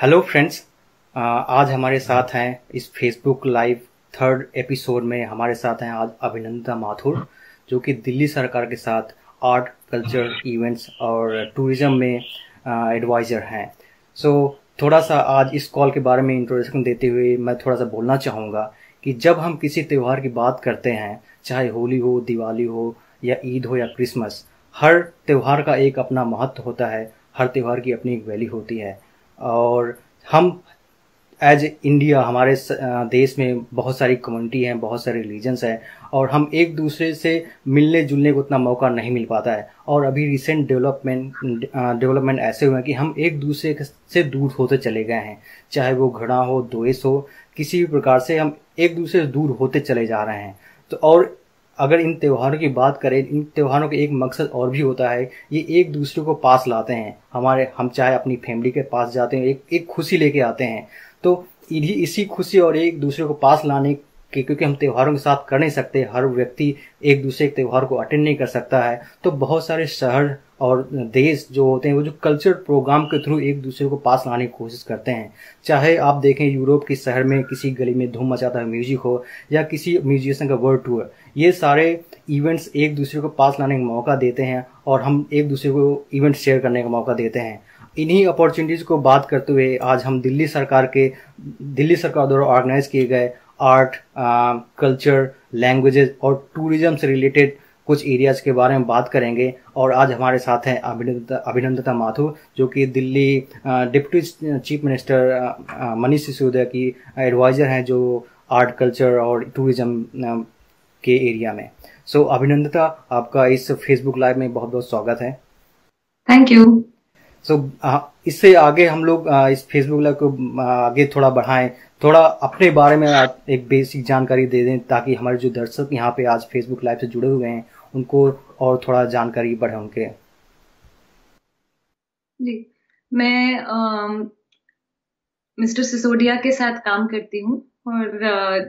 Hello friends आज हमारे साथ हैं इस फेसबुक लाइव थर्ड एपिसोड में हमारे साथ हैं आज अभिनंदा माथुर जो कि दिल्ली सरकार के साथ आर्ट कल्चर इवेंट्स और टूरिज़्म में एडवाइज़र हैं। सो so, थोड़ा सा आज इस कॉल के बारे में इंट्रोडक्शन देते हुए मैं थोड़ा सा बोलना चाहूँगा कि जब हम किसी त्यौहार की बात करते हैं चाहे होली हो दिवाली हो या ईद हो या क्रिसमस हर त्यौहार का एक अपना महत्व होता है हर त्यौहार की अपनी एक वैल्यू होती है। और हम एज इंडिया हमारे देश में बहुत सारी कम्युनिटी हैं, बहुत सारे रिलीजन्स हैं, और हम एक दूसरे से मिलने जुलने को उतना मौका नहीं मिल पाता है। और अभी रिसेंट डेवलपमेंट डेवलपमेंट ऐसे हुए हैं कि हम एक दूसरे से दूर होते चले गए हैं। चाहे वो घृणा हो, द्वेष हो, किसी भी प्रकार से हम एक दूसरे से दूर होते चले जा रहे हैं। तो और अगर इन त्योहारों की बात करें, इन त्योहारों का एक मकसद और भी होता है, ये एक दूसरे को पास लाते हैं। हमारे, हम चाहे अपनी फैमिली के पास जाते हैं, एक एक खुशी लेके आते हैं। तो इन्हीं, इसी खुशी और एक दूसरे को पास लाने के, क्योंकि हम त्योहारों के साथ कर नहीं सकते, हर व्यक्ति एक दूसरे के त्यौहार को अटेंड नहीं कर सकता है। तो बहुत सारे शहर और देश जो होते हैं, वो जो कल्चर प्रोग्राम के थ्रू एक दूसरे को पास लाने की कोशिश करते हैं। चाहे आप देखें यूरोप के शहर में किसी गली में धूम मचाता है म्यूज़िक हो या किसी म्यूजिशियन का वर्ल्ड टूर ये सारे इवेंट्स एक दूसरे को पास लाने का मौका देते हैं और हम एक दूसरे को इवेंट शेयर करने का मौका देते हैं। इन्हीं अपॉर्चुनिटीज़ को बात करते हुए आज हम दिल्ली सरकार के, दिल्ली सरकार द्वारा ऑर्गेनाइज किए गए आर्ट कल्चर लैंग्वेजेस और टूरिज़्म से रिलेटेड कुछ एरियाज़ के बारे में बात करेंगे और आज हमारे साथ हैं अभिनंदता अभिनंदता माथुर, जो कि Delhi deputy chief minister Manish Sisodia की एडवाइजर हैं, जो आर्ट कल्चर और टूरिज़्म के एरिया में। सो so, अभिनंदता आपका इस फेसबुक लाइव में बहुत बहुत स्वागत है। थैंक यू सो so, इससे आगे हम लोग इस फेसबुक लाइव को आगे थोड़ा बढ़ाएँ। थोड़ा अपने बारे में एक बेसिक जानकारी दे दें ताकि हमारे जो दर्शक यहाँ पे आज फेसबुक लाइव से जुड़े हुए हैं उनको और थोड़ा जानकारी बढ़े उनके। जी। मैं मिस्टर सिसोडिया के साथ काम करती हूँ। और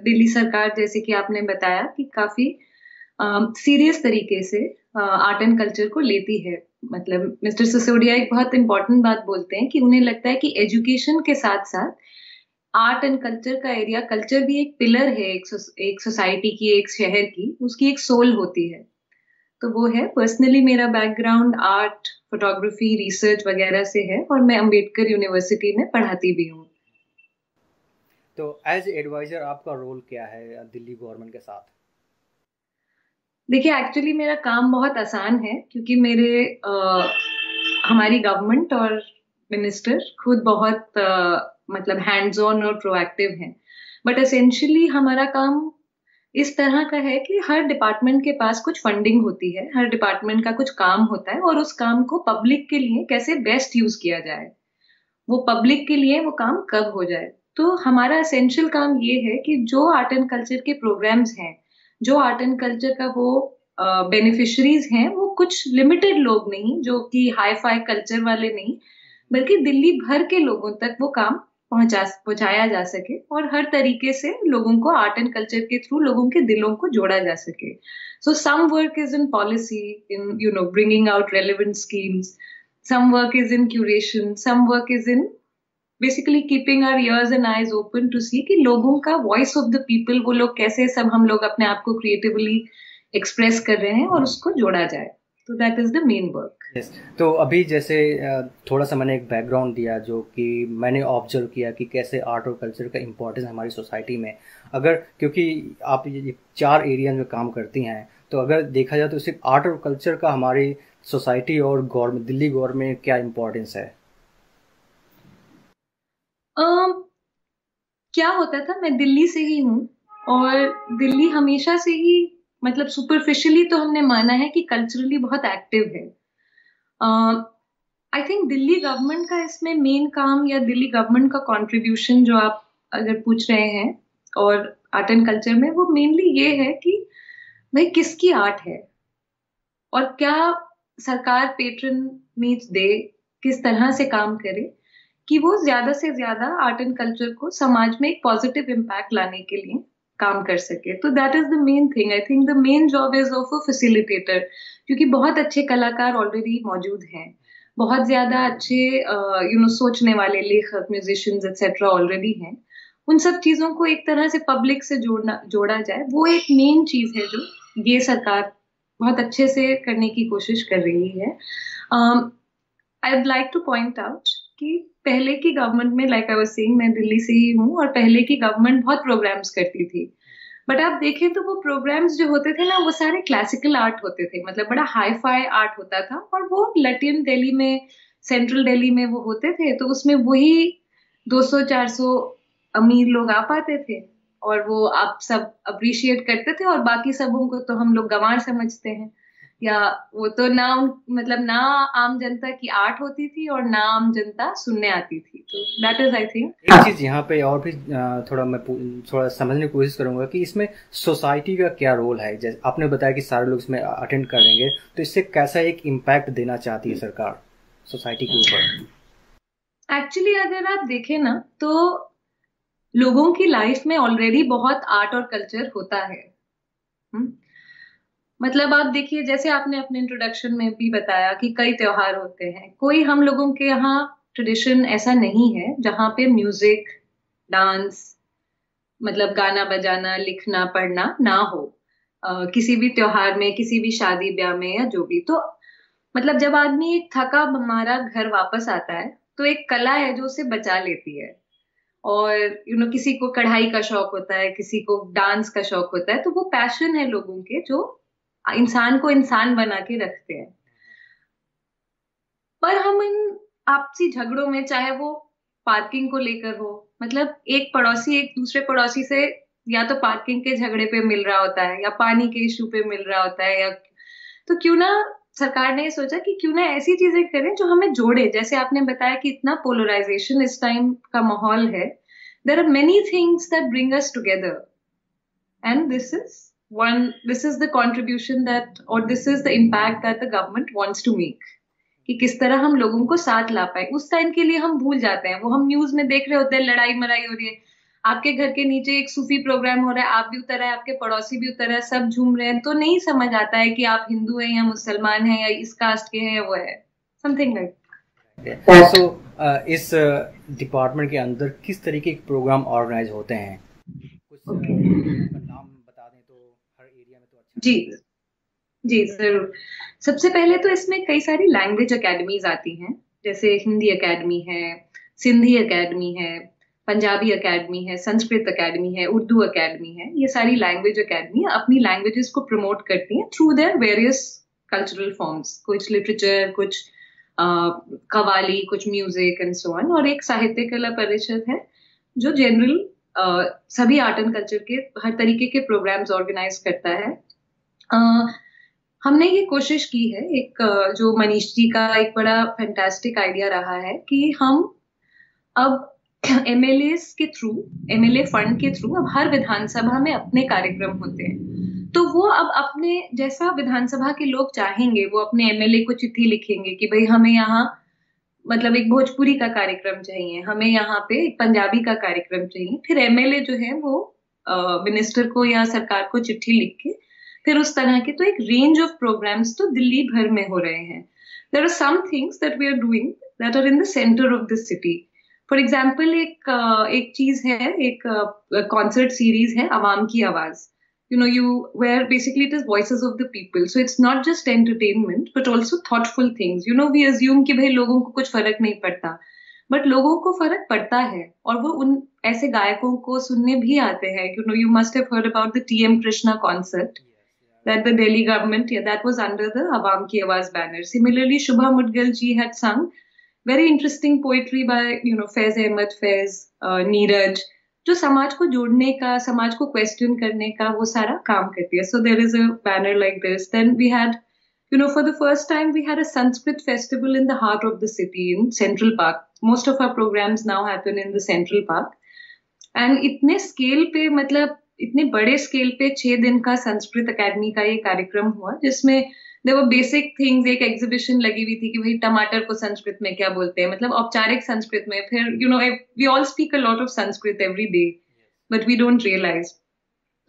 दिल्ली सरकार जैसे कि आपने बताया कि काफ़ी सीरियस तरीके से आर्ट एंड कल्चर को लेती है। मतलब मिस्टर सिसोडिया एक बहुत इंपॉर्टेंट बात बोलते हैं कि उन्हें लगता है कि एजुकेशन के साथ साथ आर्ट एंड कल्चर का एरिया कल्चर भी एक पिलर है एक, एक सोसाइटी की एक शहर की उसकी एक सोल होती है। तो वो है पर्सनली मेरा बैकग्राउंड आर्ट फोटोग्राफी रिसर्च वगैरह से है और मैं अंबेडकर यूनिवर्सिटी में पढ़ाती भी हूँ। तो एज एडवाइजर आपका रोल क्या है दिल्ली गवर्नमेंट के साथ? देखिए एक्चुअली मेरा काम बहुत आसान है क्योंकि मेरे आ, हमारी गवर्नमेंट और मिनिस्टर खुद बहुत आ, मतलब हैंड्स ऑन और प्रोएक्टिव हैं। बट एसेंशियली हमारा काम इस तरह का है कि हर डिपार्टमेंट के पास कुछ फंडिंग होती है हर डिपार्टमेंट का कुछ काम होता है और उस काम को पब्लिक के लिए कैसे बेस्ट यूज़ किया जाए वो पब्लिक के लिए वो काम कब हो जाए। तो हमारा असेंशियल काम ये है कि जो आर्ट एंड कल्चर के प्रोग्राम्स हैं जो आर्ट एंड कल्चर का वो बेनिफिशरीज uh, हैं वो कुछ लिमिटेड लोग नहीं जो कि हाई फाई कल्चर वाले नहीं बल्कि दिल्ली भर के लोगों तक वो काम पहुँचा पहुँचाया जा सके और हर तरीके से लोगों को आर्ट एंड कल्चर के थ्रू लोगों के दिलों को जोड़ा जा सके। So some work is in policy in you know bringing out relevant schemes some work is in curation some work is in basically keeping our ears and eyes open to see कि लोगों का voice of the people वो लोग कैसे सब हम लोग अपने आप को क्रिएटिवली एक्सप्रेस कर रहे हैं और उसको जोड़ा जाए। तो that is the main work. तो अभी जैसे थोड़ा सा मैंने एक बैकग्राउंड दिया जो कि मैंने ऑब्ज़र्व किया कि कैसे आर्ट और कल्चर का इम्पोर्टेंस हमारी सोसाइटी में। अगर, क्योंकि आप ये चार एरिया में काम करती हैं तो अगर देखा जाए तो सिर्फ़ आर्ट और कल्चर का हमारी सोसाइटी और गवर्नमेंट दिल्ली गवर्नमेंट क्या इम्पोर्टेंस है? Uh, क्या होता था? मैं दिल्ली से ही हूँ और दिल्ली हमेशा से ही मतलब सुपरफिशियली तो हमने माना है कि कल्चरली बहुत एक्टिव है। आई थिंक दिल्ली गवर्नमेंट का इसमें मेन काम या दिल्ली गवर्नमेंट का कंट्रीब्यूशन जो आप अगर पूछ रहे हैं और आर्ट एंड कल्चर में वो मेनली ये है कि भाई किसकी आर्ट है और क्या सरकार पेट्रन नीड्स दे किस तरह से काम करे। कि वो ज़्यादा से ज़्यादा आर्ट एंड कल्चर को समाज में एक पॉजिटिव इम्पैक्ट लाने के लिए काम कर सके। तो that is the main thing I think the main job is of a facilitator क्योंकि बहुत अच्छे कलाकार ऑलरेडी मौजूद हैं। बहुत ज़्यादा अच्छे यू नो सोचने वाले लेखक म्यूजिशियंस एक्सेट्रा ऑलरेडी हैं। उन सब चीज़ों को एक तरह से पब्लिक से जोड़ना, जोड़ा जाए, वो एक मेन चीज़ है जो ये सरकार बहुत अच्छे से करने की कोशिश कर रही है। I would like to point out कि पहले की गवर्नमेंट में लाइक आई वाज सेइंग मैं दिल्ली से ही हूँ और पहले की गवर्नमेंट बहुत प्रोग्राम्स करती थी। बट आप देखें तो वो प्रोग्राम्स जो होते थे ना, वो सारे क्लासिकल आर्ट होते थे। मतलब बड़ा हाई फाई आर्ट होता था और वो लटिन दिल्ली में सेंट्रल दिल्ली में वो होते थे तो उसमें वही 200-400 अमीर लोग आ पाते थे और वो आप सब अप्रिशिएट करते थे और बाकी सबों को तो हम लोग गंवार समझते हैं। या वो तो ना मतलब ना आम जनता की आर्ट होती थी और ना आम जनता सुनने आती थी। तो दैट इज़ आई थिंक एक चीज़ यहाँ पे और भी थोड़ा मैं थोड़ा समझने की कोशिश करूँगा कि इसमें सोसाइटी का क्या रोल है? जैसे आपने बताया कि सारे लोग इसमें अटेंड करेंगे तो इससे कैसा एक इम्पैक्ट देना चाहती है सरकार सोसाइटी के ऊपर? एक्चुअली अगर आप देखें ना तो लोगों की लाइफ में ऑलरेडी बहुत आर्ट और कल्चर होता है। हुँ? मतलब आप देखिए जैसे आपने अपने इंट्रोडक्शन में भी बताया कि कई त्योहार होते हैं कोई हम लोगों के यहाँ ट्रेडिशन ऐसा नहीं है जहाँ पे म्यूज़िक डांस मतलब गाना बजाना लिखना पढ़ना ना हो। आ, किसी भी त्योहार में किसी भी शादी ब्याह में या जो भी तो मतलब जब आदमी एक थका हमारा घर वापस आता है तो एक कला है जो उसे बचा लेती है। और यू you नो know, किसी को कढ़ाई का शौक होता है किसी को डांस का शौक होता है तो वो पैशन है लोगों के जो इंसान को इंसान बना के रखते हैं। पर हम इन आपसी झगड़ों में, चाहे वो पार्किंग को लेकर हो मतलब एक पड़ोसी एक दूसरे पड़ोसी से या तो पार्किंग के झगड़े पे मिल रहा होता है, या पानी के इशू पे मिल रहा होता है, या तो क्यों ना सरकार ने सोचा कि क्यों ना ऐसी चीज़ें करें जो हमें जोड़े। जैसे आपने बताया कि इतना पोलराइजेशन इस टाइम का माहौल है। There are many things that bring us together and this is one this is the contribution that or this is the impact that the government wants to make. कि किस तरह हम लोगों को साथ ला पाए। उस टाइम के लिए हम भूल जाते हैं। वो हम न्यूज़ में देख रहे होते हैं लड़ाई मराई हो रही है। आपके घर के नीचे एक सूफी प्रोग्राम हो रहा है आप भी उतर है आपके पड़ोसी भी उतर है सब झूम रहे हैं तो नहीं समझ आता है कि आप हिंदू हैं या मुसलमान हैं या इस कास्ट के हैं या वो है। समथिंग लाइक so, uh, इस डिपार्टमेंट uh, के अंदर किस तरीके के प्रोग्राम ऑर्गेनाइज होते हैं? कुछ okay. जी जी, ज़रूर। सबसे पहले तो इसमें कई सारी लैंग्वेज अकेडमीज आती हैं, जैसे हिंदी अकेडमी है, सिंधी अकेडमी है, पंजाबी अकेडमी है, संस्कृत अकेडमी है, उर्दू अकेडमी है, ये सारी लैंग्वेज अकेडमी अपनी लैंग्वेजेस को प्रमोट करती हैं through their various cultural forms कुछ लिटरेचर कुछ कवाली कुछ म्यूज़िक एंड सो ऑन और एक साहित्य कला परिषद है, जो जनरल सभी आर्ट एंड कल्चर के हर तरीके के प्रोग्राम्स ऑर्गेनाइज करता है। हमने ये कोशिश की है, एक जो मनीष जी का एक बड़ा फैंटास्टिक आइडिया रहा है कि हम अब एम के थ्रू एमएलए फंड के थ्रू अब हर विधानसभा में अपने कार्यक्रम होते हैं। तो वो अब अपने जैसा विधानसभा के लोग चाहेंगे, वो अपने एमएलए को चिट्ठी लिखेंगे कि भाई हमें यहाँ मतलब एक भोजपुरी का कार्यक्रम चाहिए, हमें यहाँ पे एक पंजाबी का कार्यक्रम चाहिए। फिर एमएलए जो है वो मिनिस्टर को या सरकार को चिट्ठी लिख के फिर उस तरह के तो एक रेंज ऑफ़ प्रोग्राम्स तो दिल्ली भर में हो रहे हैं। There are some things that we are doing that are in the centre of this city for example एक एक चीज़ है, एक कॉन्सर्ट सीरीज़ है, आवाम की आवाज़। You know, you, where basically it is voices of the people. So it's not just entertainment, but also thoughtful things. You know, we assume कि भाई लोगों को कुछ फ़र्क नहीं पड़ता। बट लोगों को फ़र्क पड़ता है, और वो उन, ऐसे गायकों को सुनने भी आते हैं। You know you must have heard about the TM Krishna concert that the Delhi government, yeah, that was under the Awam Ki Awaz banner. Similarly, Shubha Mudgal ji had sung very interesting poetry by, you know, Faiz Ahmed Faiz, uh, Neeraj, जो समाज को जोड़ने का समाज को question करने का वो सारा काम करती है so there is a banner like this then we had you know for the first time we had a sanskrit festival in the heart of the city in central park most of our programs now happen in the central park and itne scale pe matlab इतने बड़े scale पे छह दिन का Sanskrit academy का ये कार्यक्रम हुआ जिसमें वो बेसिक थिंग्स एक एग्जीबिशन लगी हुई थी कि भाई टमाटर को संस्कृत में क्या बोलते हैं मतलब औपचारिक संस्कृत में फिर you know we all speak a lot of Sanskrit every day but we don't realise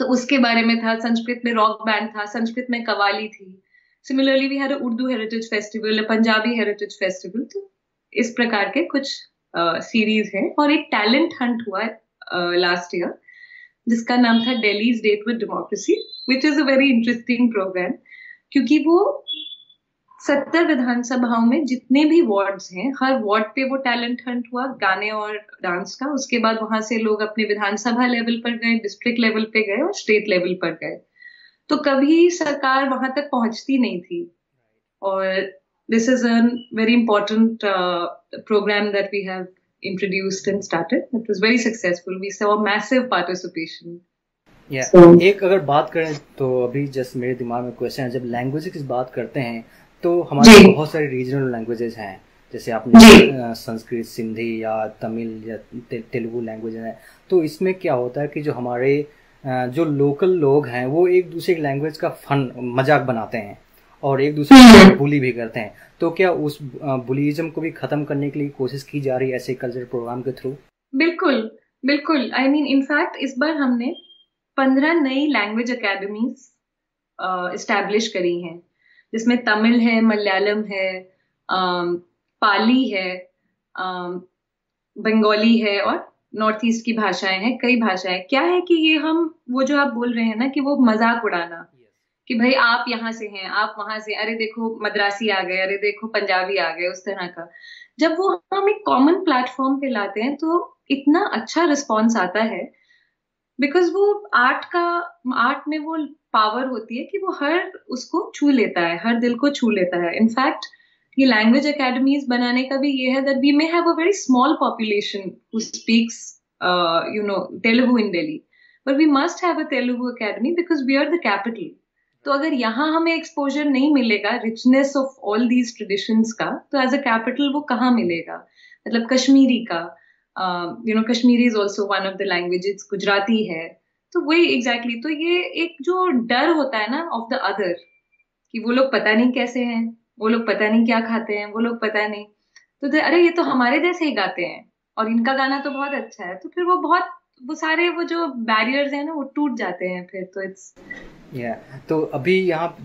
तो उसके बारे में था संस्कृत में रॉक बैंड था संस्कृत में कवाली थी similarly we had Urdu heritage festival Punjabi heritage festival तो इस प्रकार के कुछ सीरीज़ uh, है और एक टैलेंट हंट हुआ लास्ट uh, ईयर जिसका नाम था daily date with democracy which is a very interesting programme क्योंकि वो सत्तर विधानसभाओं में जितने भी वार्ड्स हैं, हर वार्ड पे वो टैलेंट हंट हुआ, गाने और डांस का। उसके बाद वहाँ से लोग अपने विधानसभा लेवल पर गए डिस्ट्रिक्ट लेवल पे गए और स्टेट लेवल पर गए। तो कभी सरकार वहाँ तक पहुँचती नहीं थी। और this is a very important programme that we have introduced and started. It was very successful. We saw massive participation. Yeah. So, एक अगर बात करें तो अभी जस्ट मेरे दिमाग में क्वेश्चन है जब लैंग्वेज की बात करते हैं तो हमारे बहुत सारे रीजनल लैंग्वेजेस हैं जैसे आपने संस्कृत सिंधी या तमिल या ते, तेलुगु लैंग्वेज है तो इसमें क्या होता है कि जो हमारे जो लोकल लोग हैं वो एक दूसरे की लैंग्वेज का फन मज़ाक बनाते हैं और एक दूसरे को बुली हम्म। भी करते हैं। तो क्या उस बुलिज्म को भी खत्म करने के लिए कोशिश की जा रही है ऐसे कल्चर प्रोग्राम के थ्रू बिल्कुल बिल्कुल। आई मीन इनफैक्ट इस बार हमने पंद्रह नई लैंग्वेज अकेडमीज इस्टेब्लिश करी हैं। जिसमें तमिल है मलयालम है पाली है बंगाली है और नॉर्थ ईस्ट की भाषाएँ हैं कई भाषाएँ। क्या है कि ये हम वो जो आप बोल रहे हैं ना कि वो मज़ाक उड़ाना कि भाई आप यहाँ से हैं, आप वहाँ से, अरे देखो मद्रासी आ गए, अरे देखो पंजाबी आ गए, उस तरह का। जब वो हम एक कॉमन प्लेटफॉर्म पे लाते हैं तो इतना अच्छा रिस्पॉन्स आता है बिकॉज़ वो आर्ट का आर्ट में वो पावर होती है कि वो हर उसको छू लेता है, हर दिल को छू लेता है। इनफैक्ट ये लैंग्वेज अकेडमीज बनाने का भी ये है that we may have a very small population who speaks you know Telugu in Delhi but we must have a Telugu academy because we are the capital तो अगर यहाँ हमें एक्सपोजर नहीं मिलेगा richness of all these traditions का तो as a capital वो कहाँ मिलेगा? मतलब कश्मीरी का you know Kashmiri is also one of the languages Gujarati है। तो वही एग्जैक्टली exactly, तो ये एक जो डर होता है ना ऑफ़ द अदर कि वो लोग पता नहीं कैसे हैं वो लोग पता नहीं क्या खाते हैं वो लोग पता नहीं। तो अरे ये तो हमारे जैसे ही गाते हैं और इनका गाना तो बहुत अच्छा है तो फिर वो बहुत वो सारे वो जो बैरियर्स हैं ना वो टूट जाते हैं फिर तो इट्स या yeah. तो अभी यहाँ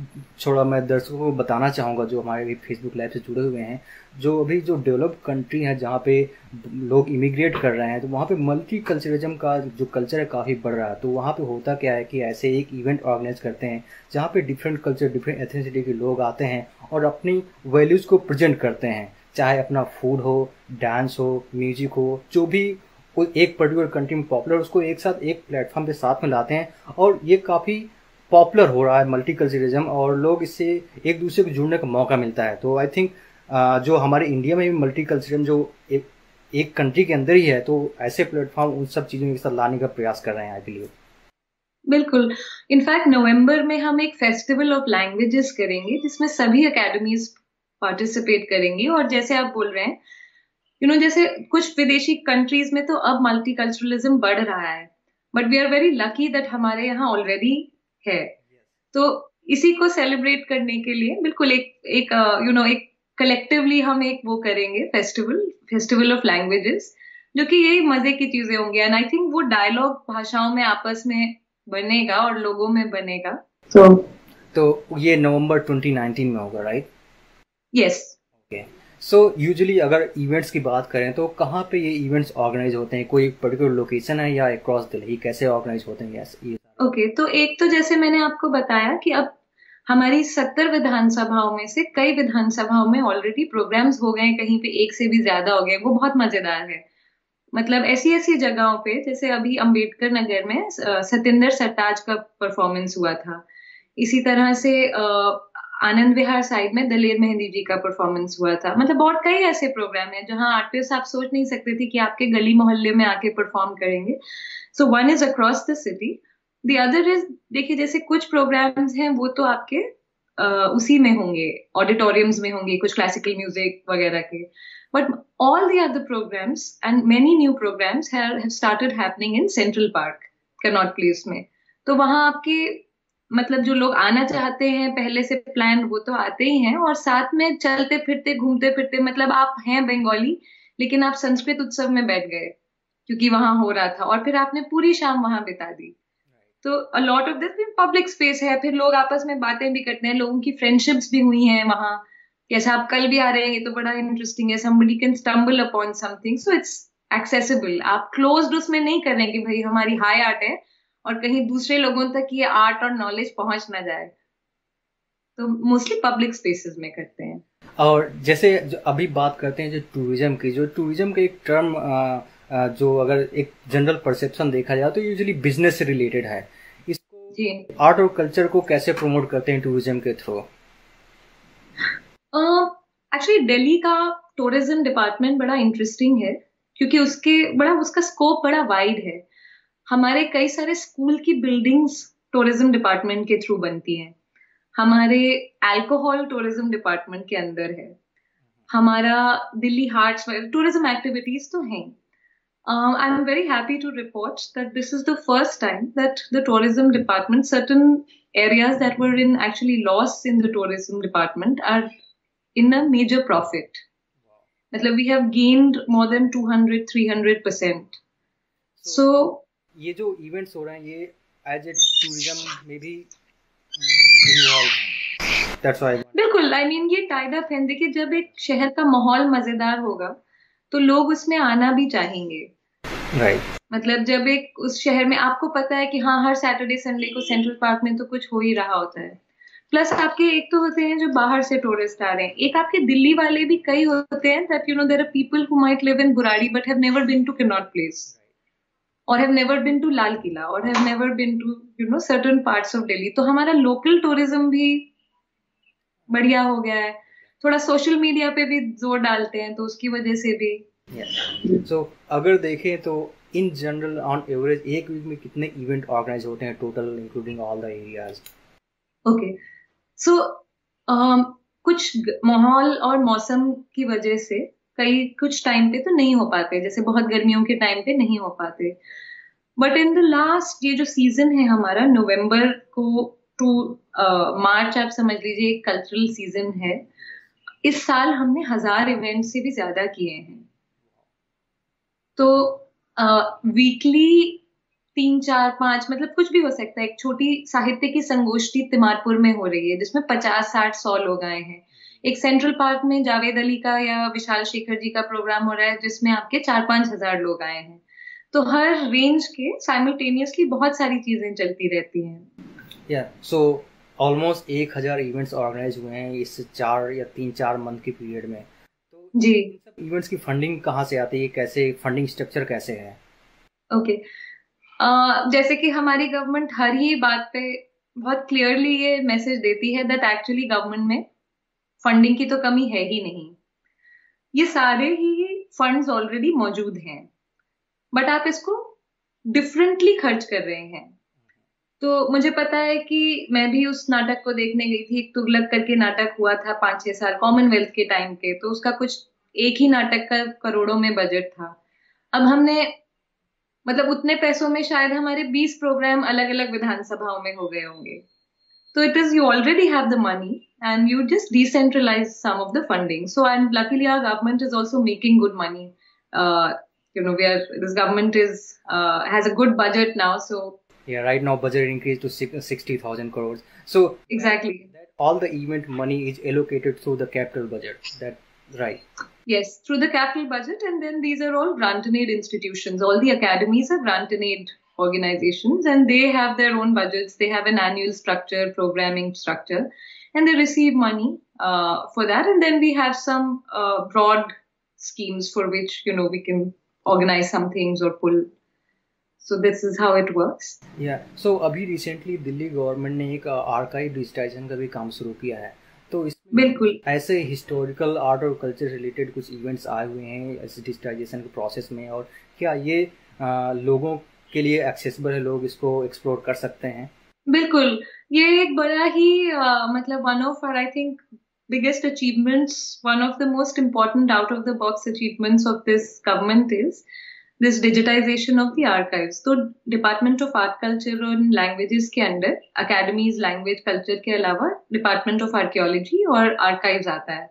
थोड़ा मैं दर्शकों को बताना चाहूँगा जो हमारे फेसबुक लाइव से जुड़े हुए हैं, जो अभी जो डेवलप कंट्री है जहाँ पे लोग इमिग्रेट कर रहे हैं तो वहाँ पे मल्टी कल्चरिज्म का जो कल्चर है काफ़ी बढ़ रहा है तो वहाँ पे होता क्या है कि ऐसे एक इवेंट ऑर्गेनाइज करते हैं, जहाँ पे डिफरेंट कल्चर डिफरेंट एथनिसिटी के लोग आते हैं और अपनी वैल्यूज़ को प्रेजेंट करते हैं चाहे अपना फ़ूड हो डांस हो म्यूज़िक हो, जो भी कोई एक पर्टिकुलर कंट्री में पॉपुलर उसको एक साथ, एक प्लेटफॉर्म पे साथ में लाते हैं और ये काफ़ी पॉपुलर हो रहा है मल्टीकल्चरिज्म और लोग इससे एक दूसरे को जुड़ने का मौका मिलता है। तो आई थिंक जो हमारे इंडिया में भी मल्टीकल्चरिज्म जो एक एक कंट्री के अंदर ही है तो ऐसे प्लेटफॉर्म उन सब चीज़ों के साथ लाने का प्रयास कर रहे हैं आई बिलीव बिल्कुल। इनफैक्ट नवंबर में हम एक फेस्टिवल ऑफ़ लैंग्वेजेस करेंगे, जिसमें सभी अकेडमीज पार्टिसिपेट करेंगी। और जैसे आप बोल रहे हैं यू नो जैसे कुछ विदेशी कंट्रीज़ में तो अब मल्टीकल्चरलिज्म बढ़ रहा है। But we are very lucky that हमारे यहाँ ऑलरेडी है। तो इसी को सेलिब्रेट करने के लिए बिल्कुल एक एक यू uh, नो एक कलेक्टिवली हम एक वो करेंगे फेस्टिवल फेस्टिवल ऑफ़ लैंग्वेजेस जो कि यही मज़े की चीज़ें होंगी। एंड आई थिंक वो डायलॉग भाषाओं में आपस में बनेगा और लोगों में बनेगा। तो so, तो ये नवंबर 2019 में होगा right yes okay so usually अगर इवेंट्स की बात करें तो कहाँ पे ये इवेंट्स ऑर्गेनाइज होते हैं? कोई पर्टिकुलर लोकेशन है या अक्रॉस दिल्ली कैसे ऑर्गेनाइज होते हैं? ये ओके तो एक तो जैसे मैंने आपको बताया कि अब हमारी सत्तर विधानसभाओं में से कई विधानसभाओं में ऑलरेडी प्रोग्राम्स हो गए कहीं पे एक से भी ज़्यादा हो गए वो बहुत मज़ेदार है। मतलब ऐसी ऐसी जगहों पे, जैसे अभी अंबेडकर नगर में सत्येंद्र सरताज का परफॉर्मेंस हुआ था। इसी तरह से आनंद विहार साइड में दलेर मेहंदी जी का परफॉर्मेंस हुआ था। मतलब बहुत कई ऐसे प्रोग्राम है, जहाँ आर्टिस्ट आप सोच नहीं सकते थे कि आपके गली मोहल्ले में आके परफॉर्म करेंगे। So one is across the city the other is देखिए जैसे कुछ प्रोग्राम्स हैं वो तो आपके uh, उसी में होंगे ऑडिटोरियम्स में होंगे कुछ क्लासिकल म्यूज़िक वगैरह के। But all the other programmes and many new programmes have started happening in Central Park Connaught Place में। तो वहाँ आपके मतलब जो लोग आना चाहते हैं पहले से प्लान वो तो आते ही हैं और साथ में चलते फिरते घूमते फिरते मतलब आप हैं बंगाली लेकिन आप संस्कृत उत्सव में बैठ गए क्योंकि वहाँ हो रहा था। और फिर आपने पूरी शाम वहाँ बिता दी। तो a lot of this public space है। फिर लोग आपस में बातें भी करते हैं, लोगों की फ्रेंडशिप्स भी हुई हैं वहाँ। जैसे आप कल भी आ रहे हैं, ये तो बड़ा इंटरेस्टिंग है। Somebody can stumble upon something so it's accessible आप क्लोज्ड उसमें नहीं कर रहे कि भाई हमारी हाई आर्ट है और कहीं दूसरे लोगों तक ये आर्ट और नॉलेज पहुँच ना जाए। तो मोस्टली पब्लिक स्पेसेस में करते हैं। और जैसे जो अभी बात करते हैं जो टूरिज़्म की, जो टूरिज़्म का एक टर्म जो अगर एक जनरल परसेप्शन देखा जाए तो यूजुअली बिज़नेस से रिलेटेड है। इसको आर्ट और कल्चर को कैसे प्रमोट करते हैं टूरिज़्म के थ्रू एक्चुअली दिल्ली का टूरिज़्म डिपार्टमेंट बड़ा इंटरेस्टिंग है क्योंकि उसके बड़ा उसका स्कोप बड़ा वाइड है। हमारे कई सारे स्कूल की बिल्डिंग्स टूरिज़्म डिपार्टमेंट के थ्रू बनती हैं। हमारे अल्कोहल टूरिज़्म डिपार्टमेंट के अंदर है। हमारा दिल्ली हार्ट्स टूरिज़्म एक्टिविटीज़ तो हैं। Uh, I'm very happy to report that this is the first time that the tourism department, certain areas that were in actually loss in the tourism department are in a major profit. मतलब we have gained more than 200 300 percent. So, so ये जो events हो रहे हैं ये as a tourism में भी बिल्कुल आई I मीन mean, ये टाइड अप है देखिए जब एक शहर का माहौल मजेदार होगा तो लोग उसमें आना भी चाहेंगे। Right right. मतलब जब एक उस शहर में आपको पता है कि हाँ हर सैटरडे संडे को सेंट्रल पार्क में तो कुछ हो ही रहा होता है। प्लस आपके एक तो होते हैं जो बाहर से टूरिस्ट आ रहे हैं। एक आपके दिल्ली वाले भी कई होते हैं that you know there are people who might live in Burari but have never been to Connaught Place और have never been to Lal Qila और have never been to you know certain parts of Delhi तो हमारा local tourism भी बढ़िया हो गया है। थोड़ा सोशल मीडिया पे भी ज़ोर डालते हैं तो उसकी वजह से भी। सो so, अगर देखें तो इन जनरल ऑन एवरेज एक वीक में कितने इवेंट ऑर्गेनाइज होते हैं total including all the areas okay so कुछ माहौल और मौसम की वजह से कई कुछ टाइम पे तो नहीं हो पाते जैसे बहुत गर्मियों के टाइम पे नहीं हो पाते। बट इन द लास्ट ये जो सीज़न है हमारा नवंबर को टू मार्च आप समझ लीजिए एक कल्चरल सीज़न है। इस साल हमने हज़ार इवेंट से भी ज़्यादा किए हैं। तो वीकली तीन, चार, पाँच मतलब कुछ भी हो सकता है। एक छोटी साहित्य की संगोष्ठी तिमारपुर में हो रही है, जिसमें पचास, साठ, सौ लोग आए हैं। एक सेंट्रल पार्क में जावेद अली का या विशाल शेखर जी का प्रोग्राम हो रहा है, जिसमें आपके चार, पाँच हज़ार लोग आए हैं। तो हर रेंज के साइमल्टेनियसली बहुत सारी चीज़ें चलती रहती हैं। या सो ऑलमोस्ट एक हज़ार इवेंट्स ऑर्गेनाइज हुए हैं इस चार या तीन चार मंथ के पीरियड में। तो जी। सब इवेंट्स की फंडिंग कहाँ से आती है? कैसे फंडिंग स्ट्रक्चर कैसे है? Okay okay. uh, जैसे कि हमारी गवर्नमेंट हर ही बात पे बहुत क्लियरली ये मैसेज देती है दैट एक्चुअली गवर्नमेंट में फंडिंग की तो कमी है ही नहीं। ये सारे ही फंड्स ऑलरेडी मौजूद हैं। बट आप इसको डिफरेंटली खर्च कर रहे हैं। तो मुझे पता है कि मैं भी उस नाटक को देखने गई थी एक तुगलक करके नाटक हुआ था पाँच छह साल कॉमनवेल्थ के टाइम के तो उसका कुछ एक ही नाटक का करोड़ों में बजट था। अब हमने मतलब उतने पैसों में शायद हमारे 20 प्रोग्राम अलग अलग विधानसभाओं में हो गए होंगे। तो it is you already have the money and you just decentralise some of the funding so and luckily our government is also making good money you know where this government is uh, has a good budget now so Yeah, right now budget increased to 60,000 crores. So exactly that all the event money is allocated through the capital budget. That right? Yes, through the capital budget, and then these are all grant and aid institutions. All the academies are grant and aid organizations, and they have their own budgets. They have an annual structure, programming structure, and they receive money uh, for that. And then we have some uh, broad schemes for which you know we can organize some things or pull so this is how it works या सो अभी recently Delhi government ने एक archive digitisation का भी काम शुरू किया है। तो इस बिल्कुल। ऐसे हिस्टोरिकल आर्ट और कल्चर रिलेटेड कुछ इवेंट्स आए हुए हैं इस डिजिटाइजेशन के प्रोसेस में और क्या ये आ, लोगों के लिए एक्सेसिबल है? लोग इसको एक्सप्लोर कर सकते हैं। बिल्कुल। ये एक बड़ा ही आ, मतलब one of I think biggest achievements one of the most important out of the box achievements of this government is this digitisation of the archives तो डिपार्टमेंट ऑफ़ आर्ट कल्चर और लैंग्वेजेस के अंडर अकेडमीज लैंग्वेज कल्चर के अलावा department of archaeology और archives आता है।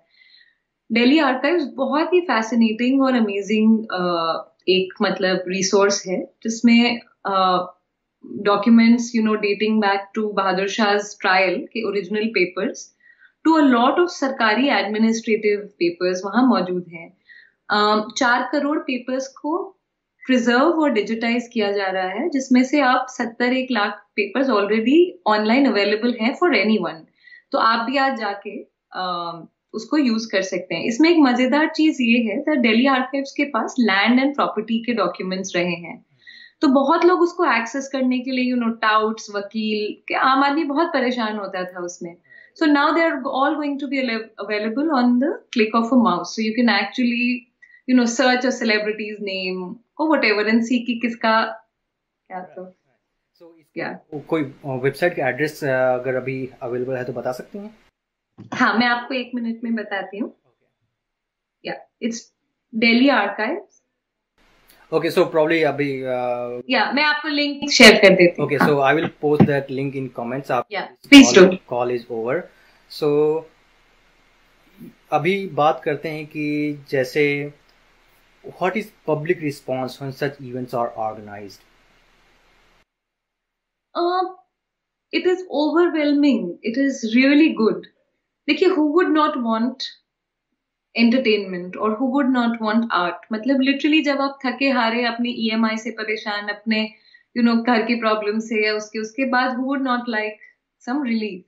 Delhi archives बहुत ही फैसिनेटिंग और अमेजिंग एक मतलब रिसोर्स है जिसमें documents, you know, dating back to Bahadur Shah's trial, के original papers, to a lot of सरकारी administrative papers वहाँ मौजूद हैं। चार करोड़ पेपर्स को प्रिजर्व और डिजिटाइज किया जा रहा है जिसमें से आप सत्तर एक lakh papers already online available हैं फॉर एनी वन तो आप भी आज जाके uh, उसको यूज़ कर सकते हैं। इसमें एक मज़ेदार चीज़ ये है दिल्ली आर्काइव्स के पास लैंड एंड प्रॉपर्टी के डॉक्यूमेंट्स रहे हैं। तो बहुत लोग उसको एक्सेस करने के लिए यू नो टाउट्स वकील के आम आदमी बहुत परेशान होता था उसमें। So now they are all going to be available on the click of a mouse so you can actually you know search a celebrities name और वट एवर एंड सी की किसका क्या तो क्या कोई वेबसाइट का एड्रेस अगर अभी अवेलेबल है तो बता सकते हैं हाँ मैं आपको एक मिनट में बताती हूँ या it's Delhi archive Okay, so probably अभी uh, yeah, मैं आपको लिंक शेयर कर देती हूँ. Okay, so I will post that link in comments. आप yeah, please call, do. Call is over. So अभी बात करते हैं कि जैसे what is public response when such events are organized? Uh, it is overwhelming. It is really good. देखिए who would not want entertainment और who would not want art मतलब literally जब आप थके हारे अपने ईएमआई से परेशान अपने यू नो घर की प्रॉब्लम से या उसके उसके बाद who would not like some relief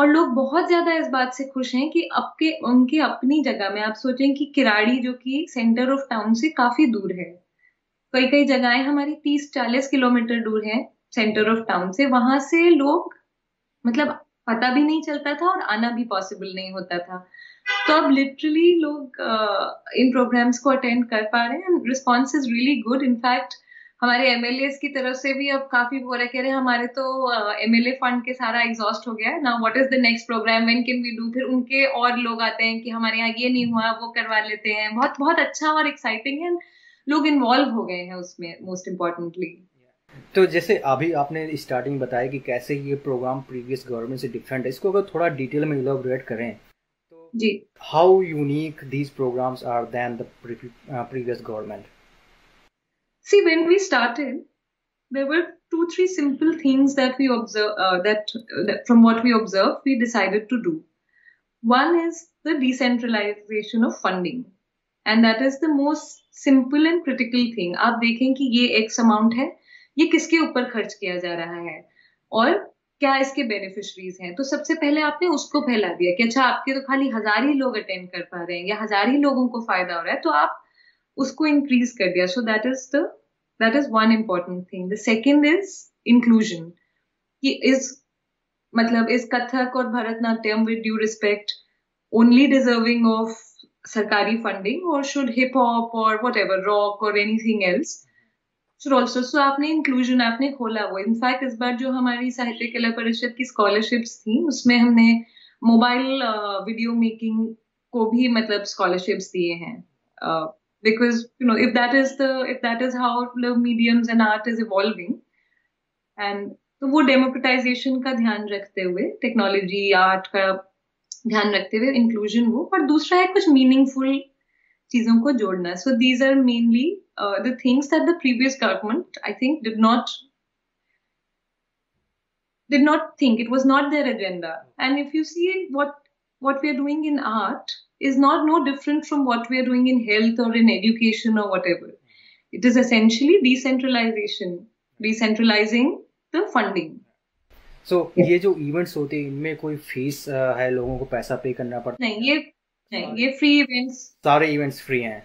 और लोग बहुत ज़्यादा इस बात से खुश हैं कि आपके उनकी अपनी जगह में आप सोचें कि किराड़ी जो कि सेंटर ऑफ़ टाउन से काफ़ी दूर है। कई कई जगहें हमारी तीस, चालीस किलोमीटर दूर है सेंटर ऑफ़ टाउन से। वहाँ से लोग मतलब पता भी नहीं चलता था और आना भी पॉसिबल नहीं होता था। तो अब लिटरली लोग इन प्रोग्राम्स को अटेंड कर पा रहे हैं response is really good in fact हमारे एम की तरफ़ से भी अब काफ़ी वो रहे कह रहे हमारे तो एम एल फंड के सारा एग्जॉस्ट हो गया है। ना what is the next program when can we do फिर उनके और लोग आते हैं कि हमारे यहाँ ये नहीं हुआ वो करवा लेते हैं। बहुत बहुत अच्छा और एक्साइटिंग है। लोग इन्वॉल्व हो गए हैं उसमें मोस्ट इम्पोर्टेंटली तो जैसे अभी आपने स्टार्टिंग बताया कि कैसे ये प्रोग्राम प्रीवियस गवर्नमेंट से डिफरेंट है इसको अगर थोड़ा डिटेल में इलाबोरेट करें तो जी। How unique these programs are than the previous government See, when we started, there were two, three simple things that we observe uh, that, that from what we observed, we decided to do. One is the decentralization of funding, and that is the most simple and critical thing. आप देखें कि ये X amount है ये किसके ऊपर खर्च किया जा रहा है और क्या इसके बेनिफिशरीज हैं तो सबसे पहले आपने उसको फैला दिया कि अच्छा आपके तो खाली हज़ार ही लोग अटेंड कर पा रहे हैं या हज़ार ही लोगों को फ़ायदा हो रहा है तो आप उसको इंक्रीज कर दिया so that is the that is one important thing the second is inclusion कि इस मतलब इस कथक और Bharatanatyam with due respect only deserving of सरकारी फंडिंग और शुड हिप हॉप और वट एवर रॉक और anything else should also so आपने इंक्लूजन आपने खोला वो इनफैक्ट इस बार जो हमारी साहित्य कला परिषद की स्कॉलरशिप्स थी उसमें हमने मोबाइल वीडियो मेकिंग को भी मतलब स्कॉलरशिप्स दिए हैं because you know if that is the if that is how love mediums and art is evolving and तो वो डेमोक्रेटाइजेशन का ध्यान रखते हुए टेक्नोलॉजी आर्ट का ध्यान रखते हुए इंक्लूजन वो और दूसरा है कुछ मीनिंगफुल चीज़ों को जोड़ना so these are mainly uh, the things that the previous government, I think, did not did not think it was not their agenda. And if you see what what we are doing in art is not no different from what we are doing in health or in education or whatever. It is essentially decentralization, decentralizing the funding. So yeah. ये जो events होते हैं इनमें कोई fees है लोगों को पैसा पे करना पड़ता नहीं ये नहीं ये फ्री इवेंट्स सारे इवेंट्स फ्री हैं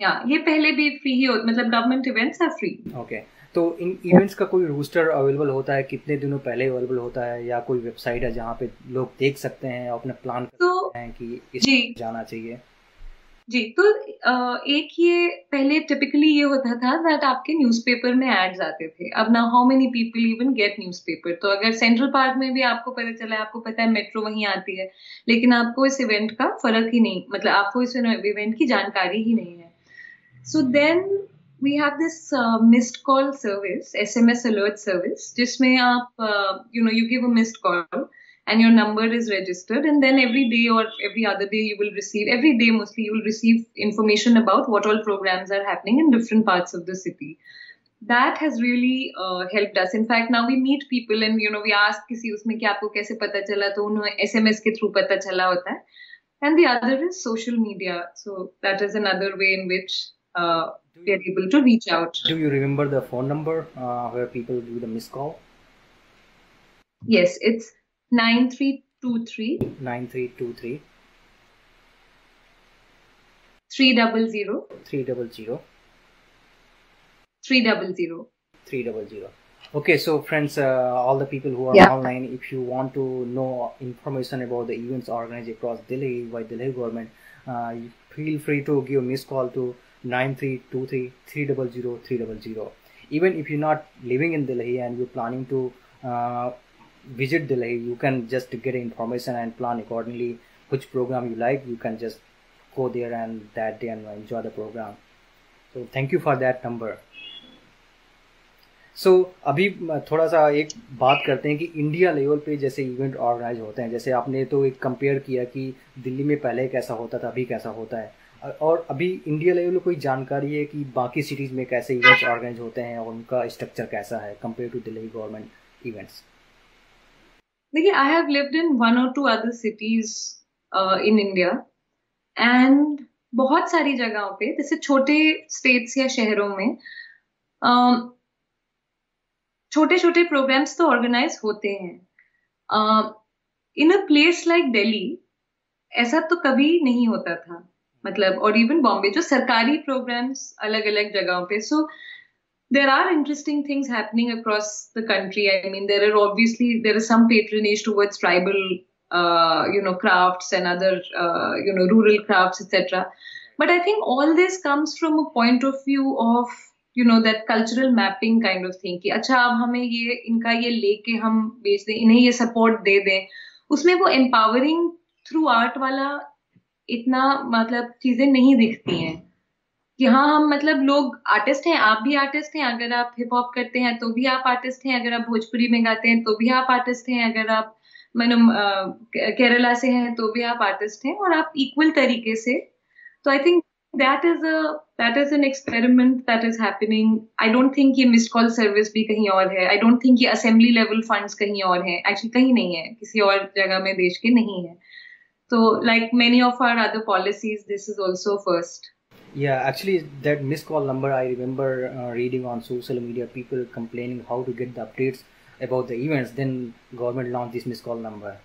या ये पहले भी फ्री ही मतलब government events are free okay तो इन इवेंट्स का कोई रोस्टर अवेलेबल होता है? कितने दिनों पहले अवेलेबल होता है? या कोई वेबसाइट है जहाँ पे लोग देख सकते हैं अपने प्लान कर तो, सकते हैं कि इस जाना चाहिए? जी तो एक ये पहले टिपिकली ये होता था दैट आपके न्यूज़पेपर में एड्स आते थे। अब ना how many people even get newspaper तो अगर सेंट्रल पार्क में भी आपको पता चला आपको पता है मेट्रो वहीं आती है लेकिन आपको इस इवेंट का फ़र्क ही नहीं मतलब आपको इस इवेंट की जानकारी ही नहीं है। So then we have this uh, missed call service, SMS alert service, जिसमें आप uh, you know you give a missed call and your number is registered and then every day or every other day you will receive every day mostly you will receive information about what all programs are happening in different parts of the city that has really uh, helped us. In fact, now we meet people and you know we ask किसी उसमें कि आपको कैसे पता चला तो उन्हें SMS के through पता चला होता है. And the other is social media. So that is another way in which uh, we are able to reach out. Do you remember the phone number uh, where people do the missed call? Yes, it's 9323 9323 300 300 300 300 okay so friends uh, all the people who are Yeah. online if you want to know information about the events organized across delhi by delhi government uh, feel free to give a missed call to 9323 300 300 even if you're not living in delhi and you're planning to uh, visit delhi you can just get information and plan accordingly which program you like you can just go there and that day and enjoy the program so thank you for that number सो अभी थोड़ा सा एक बात करते हैं कि India level पे जैसे इवेंट ऑर्गेनाइज होते हैं जैसे आपने तो एक कंपेयर किया कि दिल्ली में पहले कैसा होता था अभी कैसा होता है और अभी इंडिया लेवल में कोई जानकारी है कि बाकी सिटीज़ में कैसे इवेंट्स ऑर्गेनाइज होते हैं और उनका स्ट्रक्चर कैसा है compare to Delhi government events देखिए I have lived in one or two other cities in India and बहुत सारी जगहों पे, जैसे छोटे स्टेट्स या शहरों में छोटे छोटे प्रोग्राम्स तो ऑर्गेनाइज होते हैं। In a place like Delhi ऐसा तो कभी नहीं होता था। मतलब और इवन बॉम्बे जो सरकारी प्रोग्राम्स अलग अलग जगहों पे so there are interesting things happening across the country I mean there are obviously there are some patronage towards tribal you know craft and other you know rural craft etcetera but I think all this comes from a point of view of you know that cultural mapping kind of thing अच्छा अब हमें ये, इनका ये लेके हम बेच दें, इन्हें ये सपोर्ट दे दें। उसमें वो एम्पावरिंग थ्रू आर्ट वाला इतना मतलब चीज़ें नहीं दिखती हैं। कि हाँ हम मतलब लोग आर्टिस्ट हैं, आप भी आर्टिस्ट हैं, अगर आप हिप हॉप करते हैं तो भी आप आर्टिस्ट हैं, अगर आप भोजपुरी में गाते हैं तो भी आप आर्टिस्ट हैं, अगर आप मैनम केरला से हैं तो भी आप आर्टिस्ट हैं और आप इक्वल तरीके से। तो I think that is that is an experiment that is happening. I don't think ये missed कॉल सर्विस भी कहीं और है। आई डोंट थिंक ये असेंबली लेवल funds कहीं और है। एक्चुअली कहीं नहीं है। किसी और जगह में देश के नहीं है। So like many of our other policies this is also first. Yeah actually that missed call number i remember uh, reading on social media people complaining how to get the updates about the events. Then government launched this missed call number.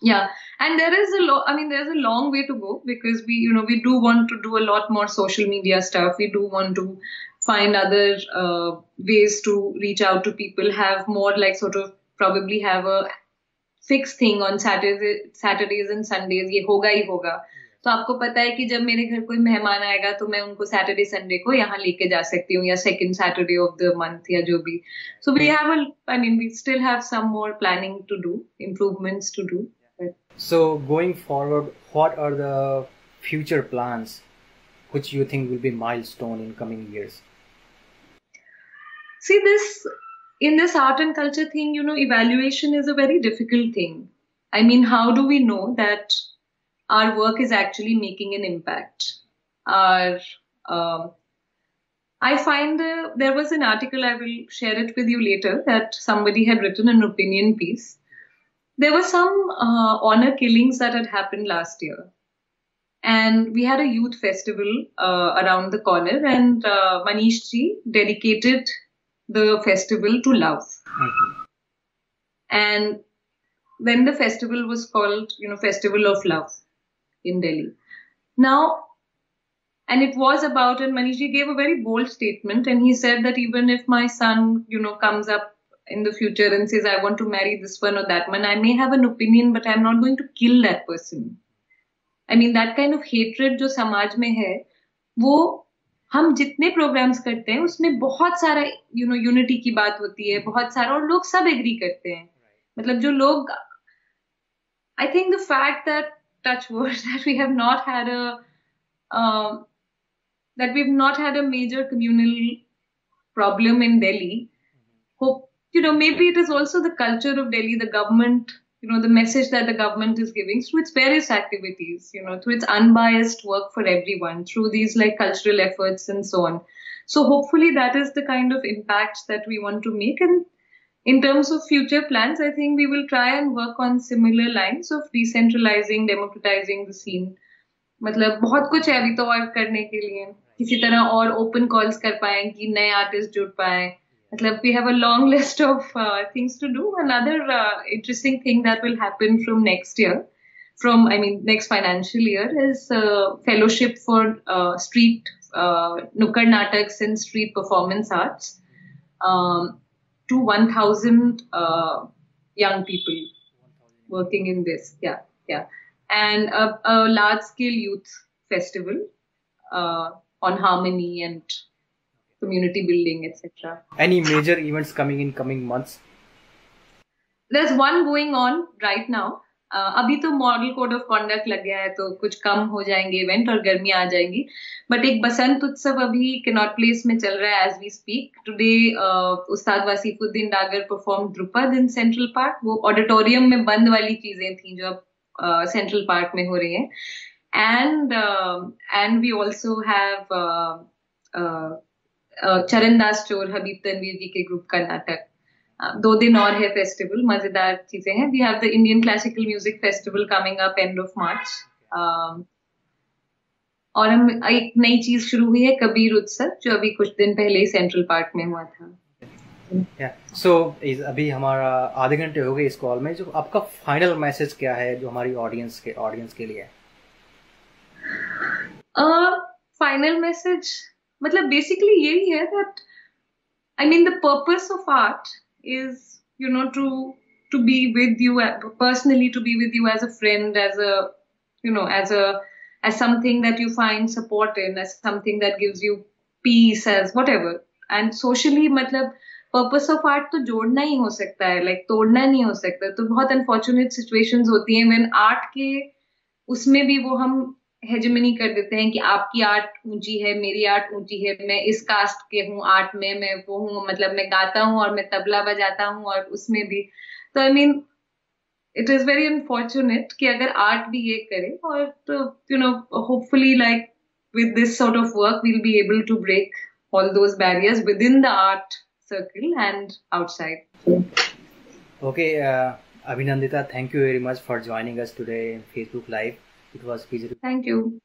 Yeah and there is a lot i mean there's a long way to go because we you know we do want to do a lot more social media stuff. We do want to find other uh, ways to reach out to people have more like sort of probably have a fixed thing on saturdays saturdays and sundays ये होगा ही होगा तो आपको पता है कि जब मेरे घर कोई मेहमान आएगा तो मैं उनको सैटरडे संडे को यहाँ लेके जा सकती हूँ या second Saturday of the month या जो भी so we have I mean we still have some more planning to do improvements to do So going forward, what are the future plans which you think will be milestone in coming years? See this in this art and culture thing, you know, evaluation is a very difficult thing. I mean, how do we know that our work is actually making an impact? Our um, I find uh, there was an article I will share it with you later that somebody had written an opinion piece there were some uh, honor killings that had happened last year. And we had a youth festival uh, around the corner, and uh, Manish ji dedicated the festival to love. Okay. And then the festival was called, you know, Festival of Love in Delhi. Now, and it was about, and Manish ji gave a very bold statement, and he said that even if my son, you know, comes up in the future and says, I want to marry this one or that one, I may have an opinion, but I'm not going to kill that person. I mean, that kind of hatred जो समाज में है वो हम जितने programmes करते हैं, उसमें बहुत सारा यू नो यूनिटी की बात होती है, बहुत सारा, और लोग सब एग्री करते हैं। मतलब जो लोग I think the fact that touch that we have not had a that we have not had a major communal problem in Delhi you know maybe it is also the culture of Delhi the government you know, the message that the government is giving through its various activities, you know, through its unbiased work for everyone, through these like cultural efforts and so on. So hopefully that is the kind of impact that we want to make. And in terms of future plans, I think we will try and work on similar lines of decentralizing, democratizing the scene. मतलब बहुत कुछ है अभी तो और करने के लिए किसी तरह और ओपन कॉल्स कर पाए कि नए आर्टिस्ट जुड़ पाए मतलब we have a long list of uh, things to do. Another uh, interesting thing that will happen from next year, from I mean next financial year, is uh, fellowship for uh, street uh, nukkad nataks and street performance arts um, to 1,000 uh, young people working in this. Yeah, yeah, and a, a large scale youth festival uh, on harmony and community building, etc. Any major events coming in coming months? There's one going on right now. Uh, अभी तो model code of conduct लग गया है तो कुछ कम हो जाएँगे event और गर्मियाँ आ जाएँगी बट एक बसंत उत्सव अभी केनॉट प्लेस में चल रहा है as we speak today Ustad Wasifuddin Dagar perform Dhrupad in Central Park वो ऑडिटोरियम में बंद वाली चीज़ें थी जो अब सेंट्रल uh, पार्क में हो रही हैं and and we also have Charandas Chor Habib Tanvir जी के ग्रुप का नाटक। दो दिन और है फेस्टिवल मज़ेदार चीज़ें हैं। We have the Indian classical music festival coming up end of March और हम एक नई चीज़ शुरू हुई है कबीर उत्सव जो अभी कुछ दिन पहले ही सेंट्रल पार्क में हुआ था। सो yeah. so, अभी हमारा आधे घंटे हो गए इस कॉल में। जो आपका फाइनल मैसेज क्या है जो हमारी ऑडियंस के ऑडियंस के लिए? फाइनल uh, मैसेज मतलब बेसिकली यही है that I mean the purpose of art is you know to to be with you personally to be with you as a friend as a you know as a as something that you find support in as something that gives you peace as whatever and socially मतलब purpose of art तो जोड़ना ही हो सकता है like like, तोड़ना नहीं हो सकता। तो बहुत अनफॉर्चुनेट सिचुएशन होती है मैन आर्ट के उसमें भी वो हम हेजमनी कर देते हैं कि आपकी आर्ट ऊँची है, मेरी आर्ट ऊँची है, मैं इस कास्ट के हूँ, आर्ट में मैं वो हूँ मतलब मैं गाता हूँ और मैं तबला बजाता हूँ और उसमें भी। तो I mean it is very unfortunate कि अगर आर्ट भी ये करे और तो you know hopefully like with this sort of work will be able to break all those barriers within the art circle and outside okay Abhinandita thank you very much for joining us today Facebook live It was feasible. Thank you.